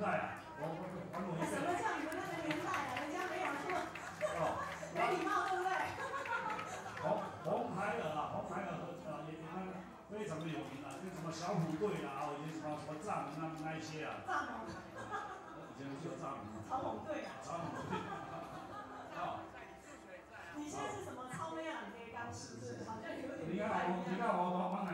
代，什么叫你们那个年代啊？人家没有说，没礼貌对不对？黄黄牌的啊，黄牌的和也那非常的有名啊，就什么小虎队啊，哦，也什么什么藏那那一些啊。藏民。以前叫藏民吗？草蜢队啊。草蜢队。你现在是什么超妹啊？刚是不是？好像有点。你看，我。